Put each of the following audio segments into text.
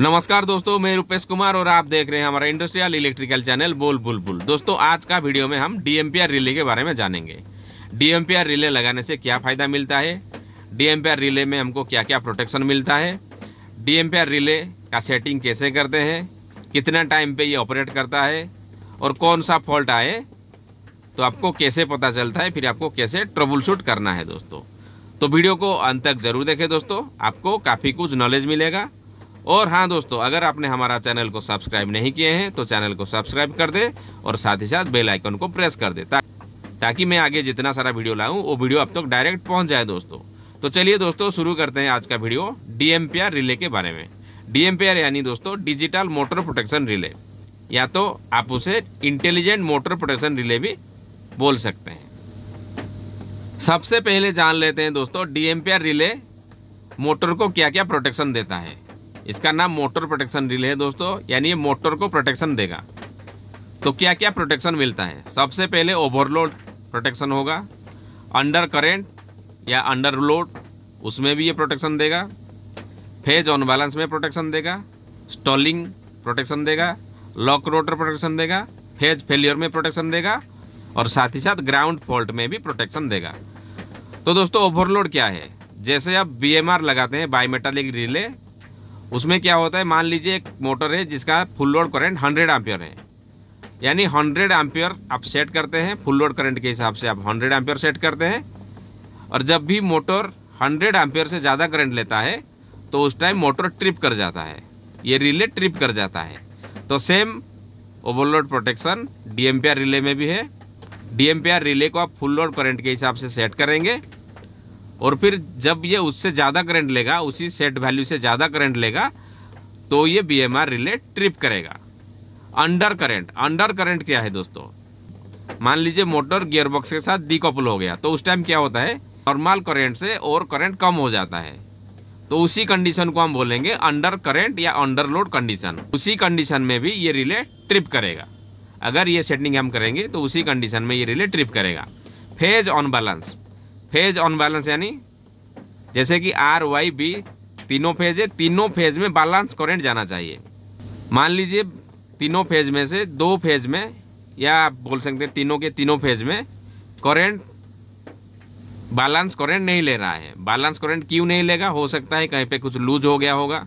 नमस्कार दोस्तों, मैं रुपेश कुमार और आप देख रहे हैं हमारा इंडस्ट्रियल इलेक्ट्रिकल चैनल बोल बुलबुल दोस्तों, आज का वीडियो में हम डीएमपीआर रिले के बारे में जानेंगे। डीएमपीआर रिले लगाने से क्या फ़ायदा मिलता है? डीएमपीआर रिले में हमको क्या क्या प्रोटेक्शन मिलता है? डीएमपीआर रिले का सेटिंग कैसे करते हैं? कितना टाइम पर ये ऑपरेट करता है? और कौन सा फॉल्ट आए? तो आपको कैसे पता चलता है? फिर आपको कैसे ट्रबल शूट करना है दोस्तों? तो वीडियो को अंत तक ज़रूर देखें दोस्तों। आपको काफ़ी कुछ नॉलेज मिलेगा। और हाँ दोस्तों, अगर आपने हमारा चैनल को सब्सक्राइब नहीं किए हैं तो चैनल को सब्सक्राइब कर दे और साथ ही साथ बेल आइकन को प्रेस कर दे ताकि मैं आगे जितना सारा वीडियो लाऊं, वो वीडियो अब तक तो डायरेक्ट पहुँच जाए दोस्तों। तो चलिए दोस्तों, शुरू करते हैं आज का वीडियो डीएमपीआर रिले के बारे में। डी यानी दोस्तों, डिजिटल मोटर प्रोटेक्शन रिले। या तो आप उसे इंटेलिजेंट मोटर प्रोटेक्शन रिले भी बोल सकते हैं। सबसे पहले जान लेते हैं दोस्तों, डीएमपीआर रिले मोटर को क्या क्या प्रोटेक्शन देता है। इसका नाम मोटर प्रोटेक्शन रिले है दोस्तों, यानी ये मोटर को प्रोटेक्शन देगा। तो क्या क्या प्रोटेक्शन मिलता है? सबसे पहले ओवरलोड प्रोटेक्शन होगा, अंडर करेंट या अंडर लोड, उसमें भी ये प्रोटेक्शन देगा, फ़ेज़ ऑन बैलेंस में प्रोटेक्शन देगा, स्टॉलिंग प्रोटेक्शन देगा, लॉक रोटर प्रोटेक्शन देगा, फ़ेज़ फेलियर में प्रोटेक्शन देगा, और साथ ही साथ ग्राउंड फॉल्ट में भी प्रोटेक्शन देगा। तो दोस्तों, ओवरलोड क्या है? जैसे आप बीएमआर लगाते हैं, बायोमेटालिक रिले उसमें क्या होता है, मान लीजिए एक मोटर है जिसका फुल लोड करंट 100 एम्पियर है। यानी 100 एम्पियर आप सेट करते हैं फुल लोड करंट के हिसाब से आप 100 एम्पियर सेट करते हैं। और जब भी मोटर 100 एम्पियर से ज़्यादा करंट लेता है तो उस टाइम मोटर ट्रिप कर जाता है। ये रिले ट्रिप कर जाता है। तो same overload protection DMPR relay में भी है। डीएमपीआर रिले को आप फुल लोड करंट के हिसाब से सेट करेंगे। और फिर जब ये उससे ज़्यादा करंट लेगा, उसी सेट वैल्यू से ज़्यादा करंट लेगा तो ये B M R relay trip करेगा। अंडर करंट अंडर करंट क्या है दोस्तों? मान लीजिए मोटर गियरबॉक्स के साथ डीकपल हो गया तो उस टाइम क्या होता है? नॉर्मल करंट से और करंट कम हो जाता है। तो उसी कंडीशन को हम बोलेंगे अंडर करंट या अंडर लोड कंडीशन उसी कंडीशन में भी ये रिले ट्रिप करेगा। अगर ये सेटिंग हम करेंगे तो उसी कंडीशन में ये रिले ट्रिप करेगा। Phase unbalance phase on balance यानी, जैसे कि आर वाई बी तीनों फ़ेज़ है, तीनों फ़ेज़ में बैलेंस करेंट जाना चाहिए। मान लीजिए तीनों फ़ेज़ में से दो फ़ेज़ में, या आप बोल सकते हैं तीनों के तीनों फ़ेज़ में करेंट बैलेंस करेंट नहीं ले रहा है। बैलेंस करेंट क्यों नहीं लेगा? हो सकता है कहीं पे कुछ लूज हो गया होगा।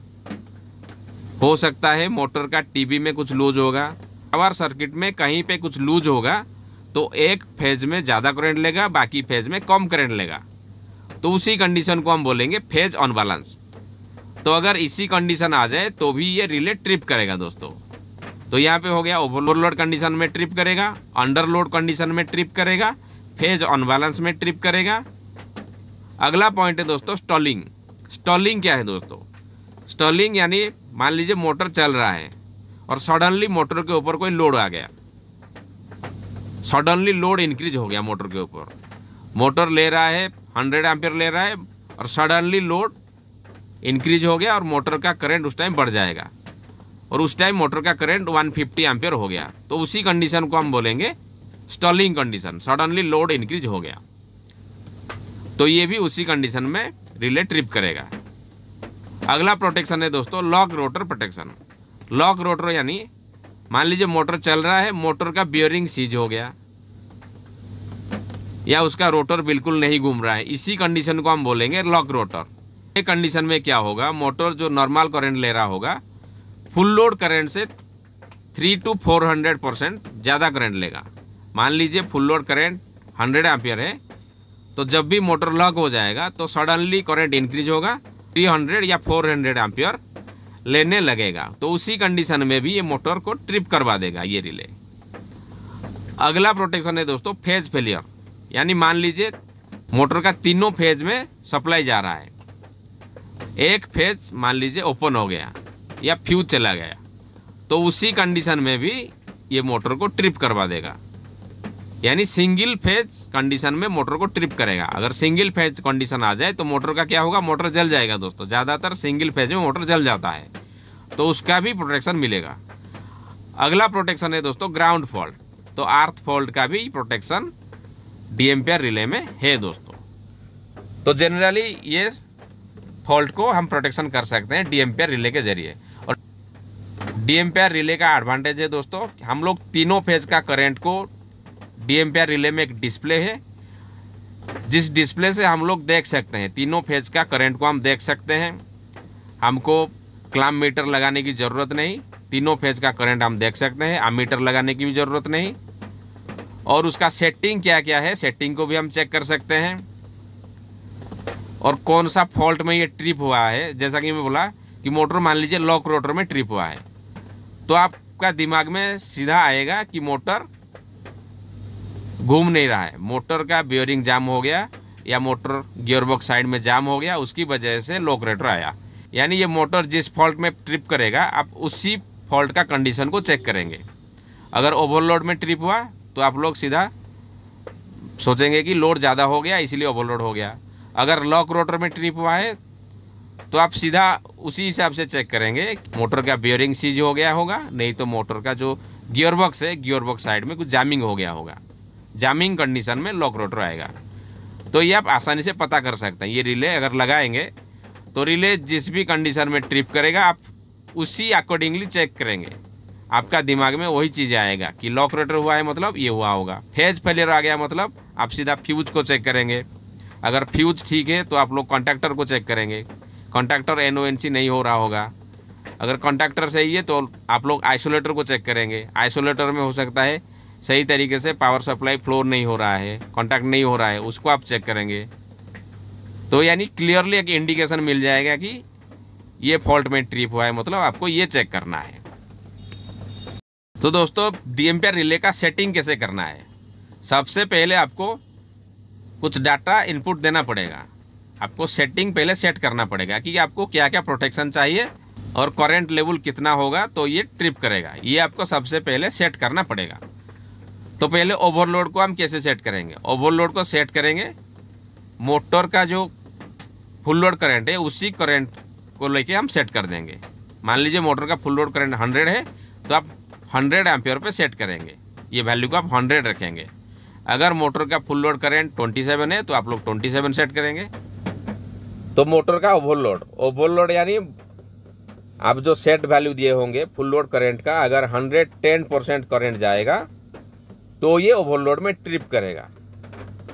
हो सकता है मोटर का टीबी में कुछ लूज होगा। पावर सर्किट में कहीं पे कुछ लूज होगा। तो एक फ़ेज़ में ज़्यादा करंट लेगा, बाकी फ़ेज़ में कम करंट लेगा। तो उसी कंडीशन को हम बोलेंगे फ़ेज़ ऑन बैलेंस तो अगर इसी कंडीशन आ जाए तो भी ये रिले ट्रिप करेगा दोस्तों। तो यहाँ पे हो गया ओवरलोड कंडीशन में ट्रिप करेगा अंडरलोड कंडीशन में ट्रिप करेगा फ़ेज़ ऑन बैलेंस में ट्रिप करेगा। अगला पॉइंट है दोस्तों स्टॉलिंग स्टॉलिंग क्या है दोस्तों? स्टॉलिंग यानी मान लीजिए मोटर चल रहा है और सडनली मोटर के ऊपर कोई लोड आ गया। सडनली लोड इंक्रीज हो गया मोटर के ऊपर। मोटर ले रहा है हंड्रेड एम्पियर ले रहा है, और सडनली लोड इंक्रीज हो गया, और मोटर का करंट उस टाइम बढ़ जाएगा। और उस टाइम मोटर का करंट 150 फिफ्टी एम्पियर हो गया। तो उसी कंडीशन को हम बोलेंगे stalling condition suddenly load increase हो गया। तो ये भी उसी कंडीशन में रिले ट्रिप करेगा। अगला प्रोटेक्शन है दोस्तों lock rotor protection lock rotor यानी मान लीजिए मोटर चल रहा है, मोटर का बियरिंग सीज हो गया। या उसका रोटर बिल्कुल नहीं घूम रहा है। इसी कंडीशन को हम बोलेंगे लॉक रोटर ये कंडीशन में क्या होगा? मोटर जो नॉर्मल करंट ले रहा होगा फुल लोड करंट से three to four hundred percent ज़्यादा करंट लेगा। मान लीजिए full load current hundred ampere है तो जब भी मोटर लॉक हो जाएगा तो सडनली करंट इंक्रीज होगा थ्री हंड्रेड या फोर हंड्रेड एम्पियर लेने लगेगा। तो उसी कंडीशन में भी ये मोटर को ट्रिप करवा देगा ये रिले अगला प्रोटेक्शन है दोस्तों फ़ेज़ फेलियर यानी मान लीजिए मोटर का तीनों फ़ेज़ में सप्लाई जा रहा है। एक फ़ेज़ मान लीजिए ओपन हो गया या फ्यूज चला गया। तो उसी कंडीशन में भी ये मोटर को ट्रिप करवा देगा। यानी सिंगल फ़ेज़ कंडीशन में मोटर को ट्रिप करेगा। अगर सिंगल फ़ेज़ कंडीशन आ जाए तो मोटर का क्या होगा? मोटर जल जाएगा दोस्तों। ज़्यादातर सिंगल फ़ेज़ में मोटर जल जाता है। तो उसका भी प्रोटेक्शन मिलेगा। अगला प्रोटेक्शन है दोस्तों, ग्राउंड फॉल्ट। तो आर्थ फॉल्ट का भी प्रोटेक्शन डीएमपीआर रिले में है दोस्तों। तो जनरली ये फॉल्ट को हम प्रोटेक्शन कर सकते हैं डीएमपीआर रिले के ज़रिए। और डीएमपीआर रिले का एडवांटेज है दोस्तों, हम लोग तीनों फ़ेज़ का करंट को डीएमपीआर रिले में एक डिस्प्ले है। जिस डिस्प्ले से हम लोग देख सकते हैं, तीनों फ़ेज़ का करंट को हम देख सकते हैं। हमको क्लाम मीटर लगाने की ज़रूरत नहीं, तीनों फ़ेज़ का करंट हम देख सकते हैं अमीटर लगाने की भी ज़रूरत नहीं। और उसका सेटिंग क्या क्या है, सेटिंग को भी हम चेक कर सकते हैं। और कौन सा फॉल्ट में ये ट्रिप हुआ है, जैसा कि मैं बोला कि मोटर मान लीजिए लॉक रोटर में ट्रिप हुआ है। तो आपका दिमाग में सीधा आएगा कि मोटर घूम नहीं रहा है। मोटर का बियरिंग जाम हो गया या मोटर गियरबॉक्स साइड में जाम हो गया, उसकी वजह से लॉक रेटर आया। यानी ये मोटर जिस फॉल्ट में ट्रिप करेगा, आप उसी फॉल्ट का कंडीशन को चेक करेंगे। अगर ओवरलोड में ट्रिप हुआ तो आप लोग सीधा सोचेंगे कि लोड ज़्यादा हो गया, इसलिए ओवरलोड हो गया। अगर लॉक रोटर में ट्रिप हुआ है तो आप सीधा उसी हिसाब से चेक करेंगे, मोटर का बियरिंग सीज हो गया होगा, नहीं तो मोटर का जो गियरबॉक्स है गियरबॉक्स साइड में कुछ जामिंग हो गया होगा। जामिंग कंडीशन में लॉक रोटर आएगा। तो ये आप आसानी से पता कर सकते हैं। ये रिले अगर लगाएँगे तो रिले जिस भी कंडीशन में ट्रिप करेगा, आप उसी अकॉर्डिंगली चेक करेंगे। आपका दिमाग में वही चीज़ आएगा कि लॉक रोटर हुआ है मतलब ये हुआ होगा। फ़ेज़ फेलियर आ गया मतलब आप सीधा फ्यूज को चेक करेंगे। अगर फ्यूज ठीक है तो आप लोग कॉन्टैक्टर को चेक करेंगे। कॉन्टैक्टर एन नहीं हो रहा होगा। अगर कॉन्टैक्टर सही है तो आप लोग आइसोलेटर को चेक करेंगे। आइसोलेटर में हो सकता है सही तरीके से पावर सप्लाई फ्लोर नहीं हो रहा है कॉन्टैक्ट नहीं हो रहा है, उसको आप चेक करेंगे। तो यानी क्लियरली एक इंडिकेशन मिल जाएगा कि ये फॉल्ट में ट्रिप हुआ है मतलब आपको ये चेक करना है। तो दोस्तों डीएमपीआर रिले का सेटिंग कैसे करना है? सबसे पहले आपको कुछ डाटा इनपुट देना पड़ेगा। आपको सेटिंग पहले सेट करना पड़ेगा कि आपको क्या क्या प्रोटेक्शन चाहिए और करंट लेवल कितना होगा तो ये ट्रिप करेगा। ये आपको सबसे पहले सेट करना पड़ेगा। तो पहले ओवरलोड को हम कैसे सेट करेंगे? ओवरलोड को सेट करेंगे। मोटर का जो फुल लोड करंट है, उसी करंट को लेके हम सेट कर देंगे। मान लीजिए मोटर का फुल लोड करंट हंड्रेड है तो आप हंड्रेड एम्पियर पे सेट करेंगे। ये वैल्यू को आप हंड्रेड रखेंगे। अगर मोटर का full load current twenty seven है तो आप लोग ट्वेंटी सेवन सेट करेंगे। तो मोटर का ओवरलोड ओवरलोड यानी आप जो सेट वैल्यू दिए होंगे फुल लोड करेंट का, अगर हंड्रेड टेन परसेंट करेंट जाएगा तो ये ओवरलोड में ट्रिप करेगा।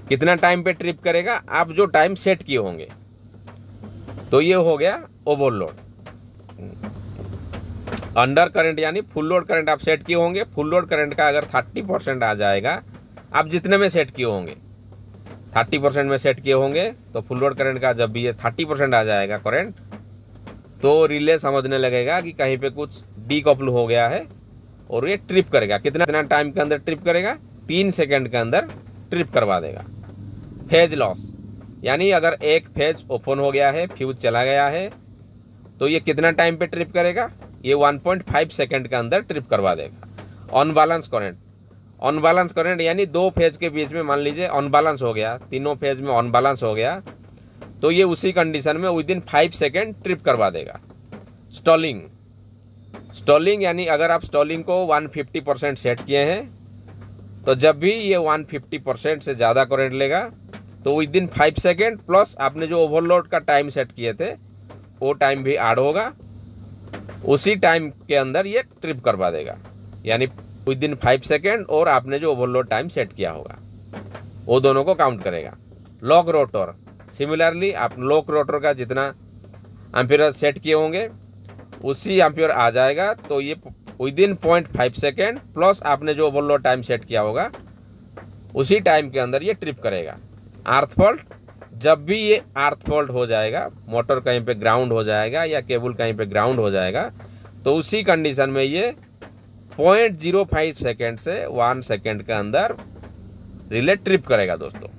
कितना टाइम पे ट्रिप करेगा? आप जो टाइम सेट किए होंगे। तो ये हो गया ओवरलोड अंडर करंट यानी फुल लोड करंट आप सेट किए होंगे। फुल लोड करंट का अगर थर्टी परसेंट आ जाएगा, आप जितने में सेट किए होंगे थर्टी परसेंट में सेट किए होंगे तो फुल लोड करंट का जब भी ये थर्टी परसेंट आ जाएगा करंट तो रिले समझने लगेगा कि कहीं पे कुछ डी हो गया है। और ये ट्रिप करेगा। कितना कितना टाइम के अंदर ट्रिप करेगा? तीन सेकेंड के अंदर ट्रिप करवा देगा। फ़ेज़ लॉस यानी अगर एक फ़ेज़ ओपन हो गया है फ्यूज चला गया है तो ये कितना टाइम पे ट्रिप करेगा? ये 1.5 सेकंड के अंदर ट्रिप करवा देगा। Unbalance current unbalance current यानी दो फ़ेज़ के बीच में, मान लीजिए अनबैलेंस हो गया, तीनों फ़ेज़ में ऑन बैलेंस हो गया तो ये उसी कंडीशन में within five second trip करवा देगा। स्टॉलिंग स्टॉलिंग, यानी अगर आप स्टॉलिंग को 150 परसेंट सेट किए हैं तो जब भी ये 150 परसेंट से ज़्यादा करंट लेगा तो within five second plus आपने जो ओवरलोड का टाइम सेट किए थे, वो टाइम भी ऐड होगा। उसी टाइम के अंदर ये ट्रिप करवा देगा। यानी विद इन फाइव सेकेंड और आपने जो ओवरलोड टाइम सेट किया होगा, वो दोनों को काउंट करेगा। लॉक रोटर, सिमिलरली आप लॉक रोटर का जितना एम्पियर सेट किए होंगे उसी एम्पियर आ जाएगा तो ये within point five second plus आपने जो ओवरलोड टाइम सेट किया होगा, उसी टाइम के अंदर ये ट्रिप करेगा। आर्थ फॉल्ट जब भी ये आर्थ फॉल्ट हो जाएगा मोटर कहीं पे ग्राउंड हो जाएगा या केबल कहीं पे ग्राउंड हो जाएगा तो उसी कंडीशन में ये पॉइंट ज़ीरो फाइव सेकेंड से वन सेकेंड के अंदर रिले ट्रिप करेगा दोस्तों।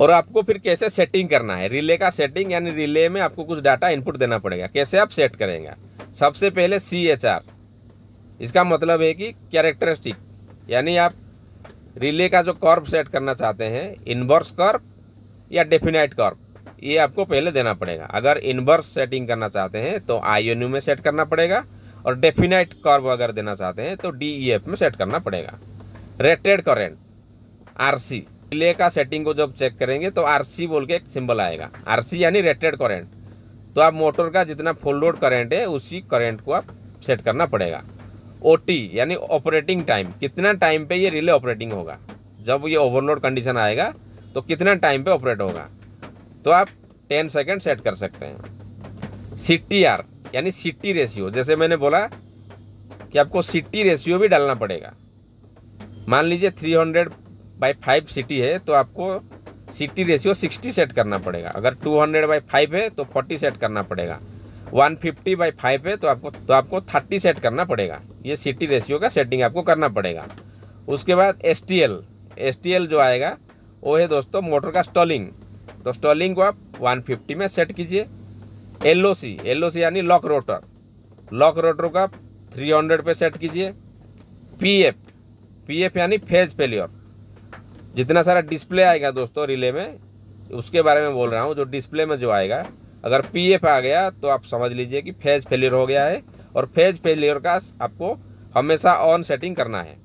और आपको फिर कैसे सेटिंग करना है? रिले का सेटिंग यानी रिले में आपको कुछ डाटा इनपुट देना पड़ेगा। कैसे आप सेट करेंगे? सबसे पहले सी एच आर इसका मतलब है कि कैरेक्टरिस्टिक यानी आप रिले का जो कर्व सेट करना चाहते हैं इनवर्स कर्व या डेफिनाइट कर्व ये आपको पहले देना पड़ेगा। अगर इनवर्स सेटिंग करना चाहते हैं तो आई में सेट करना पड़ेगा और डेफिनाइट कर्व अगर देना चाहते हैं तो डी में सेट करना पड़ेगा। रेटेड करेंट आर रिले का सेटिंग को जब चेक करेंगे तो आर बोल के एक सिंबल आएगा। आरसी यानी रेटेड करेंट तो आप मोटर का जितना फुल लोड करेंट है, उसी करेंट को आप सेट करना पड़ेगा। ओटी यानी ऑपरेटिंग टाइम कितना टाइम पे ये रिले ऑपरेटिंग होगा? जब ये ओवरलोड कंडीशन आएगा तो कितना टाइम पे ऑपरेट होगा? तो आप टेन सेकेंड सेट कर सकते हैं। सी यानी सिटी रेशियो जैसे मैंने बोला कि आपको सिटी रेशियो भी डालना पड़ेगा। मान लीजिए 300 हंड्रेड बाई फाइव सिटी है तो आपको सिटी रेशियो 60 सेट करना पड़ेगा। अगर 200 हंड्रेड बाई फाइव है तो 40 सेट करना पड़ेगा। 150 फिफ्टी बाई फाइव है तो आपको तो आपको 30 सेट करना पड़ेगा। ये सिटी रेशियो का सेटिंग आपको करना पड़ेगा। उसके बाद S T L S T L जो आएगा, वो है दोस्तों मोटर का स्टॉलिंग तो स्टॉलिंग को आप 150 में सेट कीजिए। L O C L O सी यानी लॉक रोटर लॉक रोटर को आप 300 पे सेट कीजिए। पी एफ़ पी एफ़ यानी फ़ेज़ फेलियर जितना सारा डिस्प्ले आएगा दोस्तों रिले में, उसके बारे में बोल रहा हूँ, जो डिस्प्ले में जो आएगा, अगर पी एफ़ आ गया तो आप समझ लीजिए कि फ़ेज़ फेलियर हो गया है, और फ़ेज़ फेलियर का आपको हमेशा ऑन सेटिंग करना है।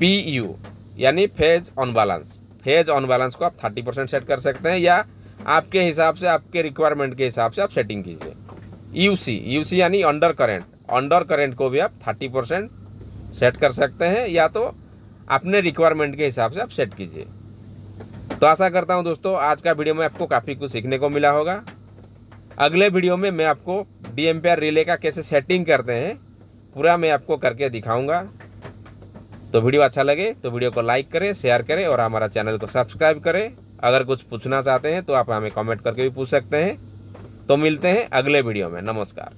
पी यू यानी phase unbalance phase unbalance को आप थर्टी परसेंट सेट कर सकते हैं, या आपके हिसाब से, आपके रिक्वायरमेंट के हिसाब से आप सेटिंग कीजिए। यू सी यू सी यानी अंडर करेंट अंडर करेंट को भी आप थर्टी परसेंट सेट कर सकते हैं, या तो अपने रिक्वायरमेंट के हिसाब से आप सेट कीजिए। तो आशा करता हूँ दोस्तों, आज का वीडियो में आपको काफ़ी कुछ सीखने को मिला होगा। अगले वीडियो में मैं आपको डी एम रिले का कैसे सेटिंग करते हैं, पूरा मैं आपको करके दिखाऊँगा। तो वीडियो अच्छा लगे तो वीडियो को लाइक करें शेयर करें और हमारा चैनल को सब्सक्राइब करें। अगर कुछ पूछना चाहते हैं तो आप हमें कमेंट करके भी पूछ सकते हैं। तो मिलते हैं अगले वीडियो में। नमस्कार।